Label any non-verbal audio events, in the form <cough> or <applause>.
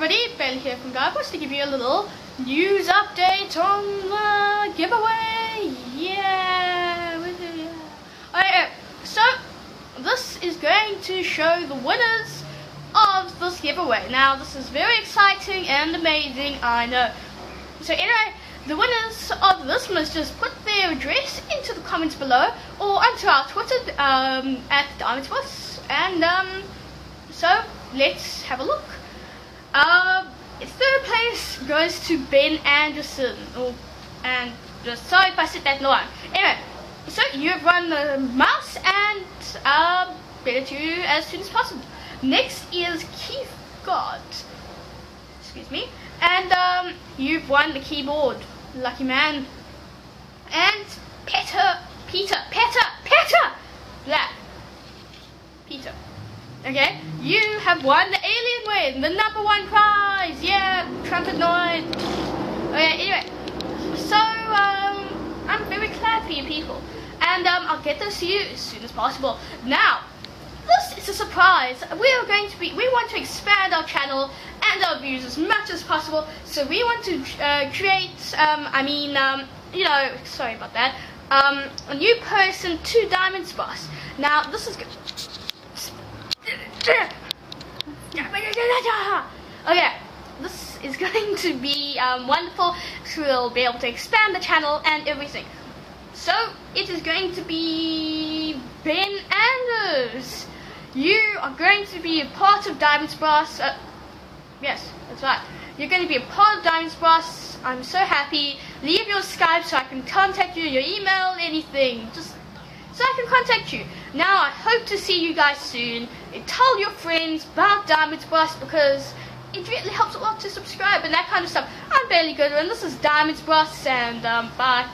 everybody, Bailey here from Guybrush to give you a little news update on the giveaway. Yeah, Alright, so this is going to show the winners of this giveaway. Now, this is very exciting and amazing, I know. So anyway, the winners of this must just put their address into the comments below or onto our Twitter um, at Diamonds And um, so let's have a look. Uh, third place goes to Ben Anderson. Oh, and just sorry if I said that wrong. Anyway, so you've won the mouse and uh, better to you as soon as possible. Next is Keith God. Excuse me. And um, you've won the keyboard. Lucky man. And Peter, Peter, Peter, Peter! Black. Peter. Okay, you have won the Alienware, the number one prize. Yeah, trumpet noise. Okay, anyway, so um, I'm very glad for you people, and um, I'll get this to you as soon as possible. Now, this is a surprise. We are going to be, we want to expand our channel and our views as much as possible. So we want to uh, create, um, I mean, um, you know, sorry about that, um, a new person to Diamonds Bros. Now, this is good. <laughs> Okay, this is <laughs> going to be um, wonderful. we'll be able to expand the channel and everything. So, it is going to be Ben Anders. You are going to be a part of Diamonds Bros. Uh, yes, that's right. You're going to be a part of Diamonds Bros. I'm so happy. Leave your Skype so I can contact you, your email, anything. Just so I can contact you. Now, I hope to see you guys soon. Tell your friends about Diamonds Bros because it really helps a lot to subscribe and that kind of stuff. I'm Bailey Goodwin. This is Diamonds Bros and um, bye.